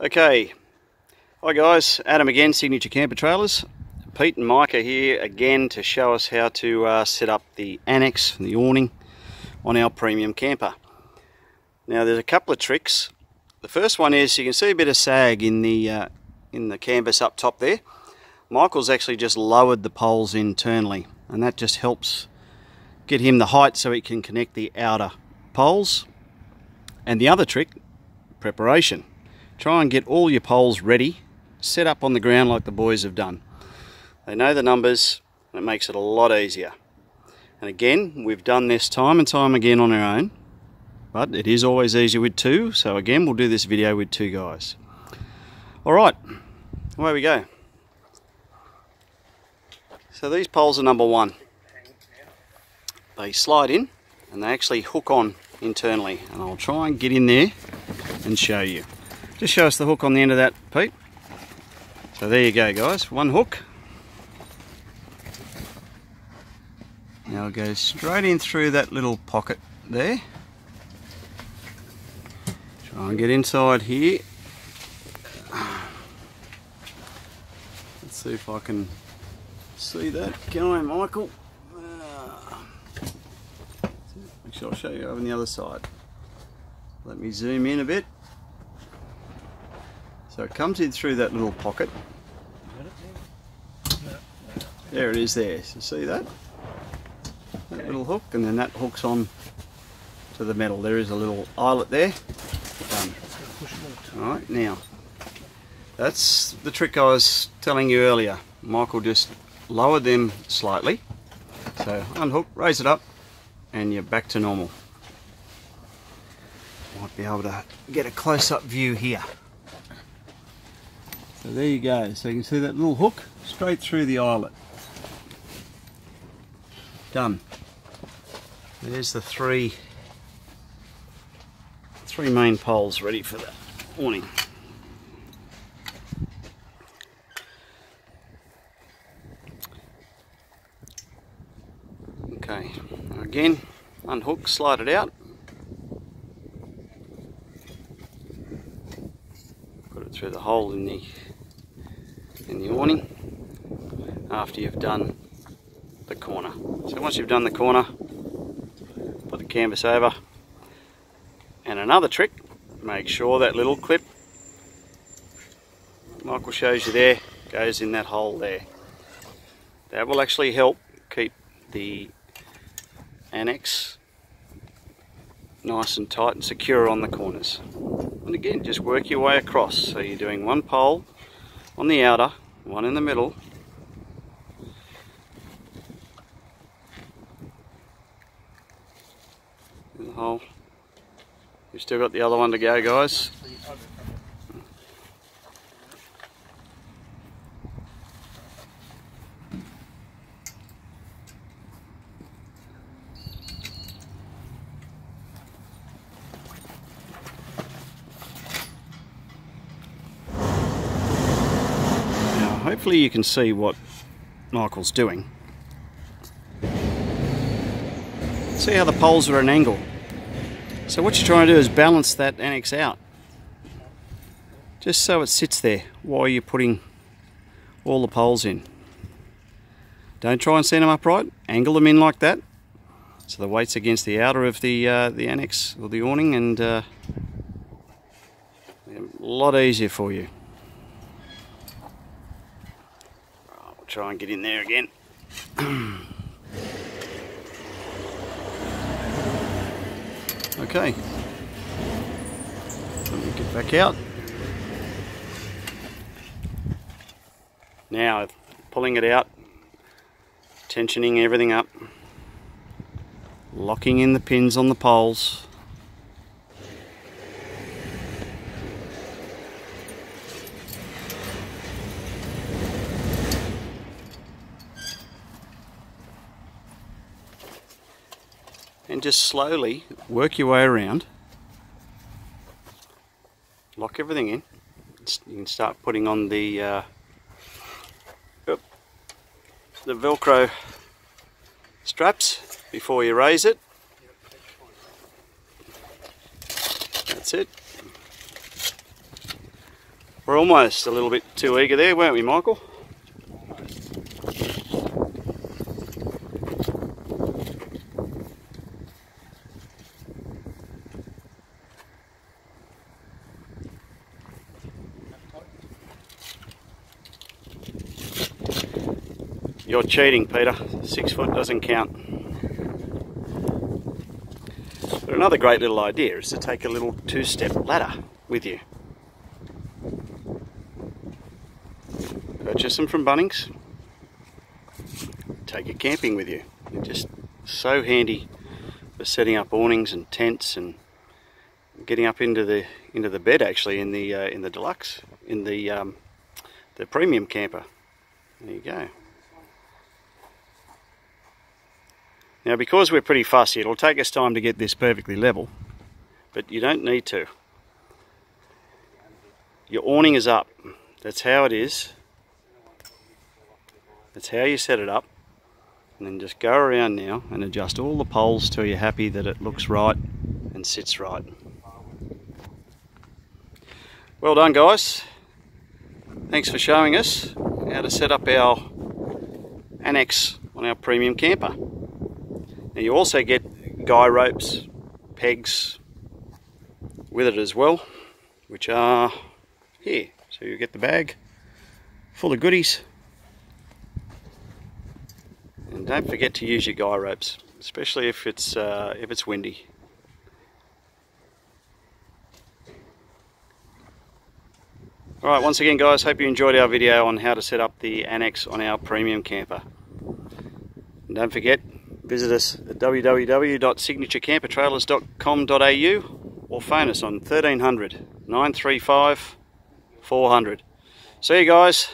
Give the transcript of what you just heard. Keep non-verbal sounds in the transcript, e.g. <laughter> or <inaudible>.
Okay, hi guys, Adam again, Signature Camper Trailers. Pete and Mike are here again to show us how to uh, set up the annex, the awning, on our premium camper. Now there's a couple of tricks. The first one is you can see a bit of sag in the uh, in the canvas up top there. Michael's actually just lowered the poles internally and that just helps get him the height so he can connect the outer poles. And the other trick, preparation. Try and get all your poles ready, set up on the ground like the boys have done. They know the numbers and it makes it a lot easier. And again, we've done this time and time again on our own, but it is always easier with two. So again, we'll do this video with two guys. All right, away we go. So these poles are number one. They slide in and they actually hook on internally. And I'll try and get in there and show you. Just show us the hook on the end of that, Pete. So there you go, guys. One hook. Now it goes straight in through that little pocket there. Try and get inside here. Let's see if I can see that. Can I, Michael? Uh, make sure I'll show you over on the other side. Let me zoom in a bit. So it comes in through that little pocket. There it is there. So see that? That little hook and then that hooks on to the metal. There is a little eyelet there. Done. Alright, now that's the trick I was telling you earlier. Michael just lowered them slightly. So unhook, raise it up, and you're back to normal. Might be able to get a close-up view here. So there you go. So you can see that little hook straight through the eyelet. Done. There's the three three main poles ready for the awning. Okay, again, unhook, slide it out. Put it through the hole in the in the awning after you've done the corner. So once you've done the corner, put the canvas over. And another trick, make sure that little clip Michael shows you there goes in that hole there. That will actually help keep the annex nice and tight and secure on the corners. And again, just work your way across. So you're doing one pole on the outer, one in the middle, in the hole. You've still got the other one to go, guys. Now, hopefully you can see what Michael's doing. See how the poles are at an angle. So what you're trying to do is balance that annex out. Just so it sits there while you're putting all the poles in. Don't try and stand them upright, angle them in like that. So the weight's against the outer of the uh, the annex or the awning and uh, a lot easier for you. I'll try and get in there again. <clears throat> Okay. Let me get back out. Now, pulling it out, tensioning everything up, locking in the pins on the poles. And just slowly work your way around. Lock everything in. You can start putting on the uh, the Velcro straps before you raise it. That's it. We're almost a little bit too eager there, weren't we, Michael? You're cheating, Peter. Six foot doesn't count. But another great little idea is to take a little two-step ladder with you. Purchase them from Bunnings. Take it camping with you. They're just so handy for setting up awnings and tents and getting up into the into the bed actually in the uh, in the deluxe in the um, the premium camper. There you go. Now because we're pretty fussy, it'll take us time to get this perfectly level, but you don't need to. Your awning is up. That's how it is. That's how you set it up. And then just go around now and adjust all the poles till you're happy that it looks right and sits right. Well done guys. Thanks for showing us how to set up our annex on our premium camper. Now you also get guy ropes, pegs with it as well, which are here. So you get the bag full of goodies. And don't forget to use your guy ropes, especially if it's uh, if it's windy. Alright, once again guys, hope you enjoyed our video on how to set up the annex on our premium camper. And don't forget, visit us at www.signaturecampertrailers.com.au or phone us on 1300 935 400. See you guys.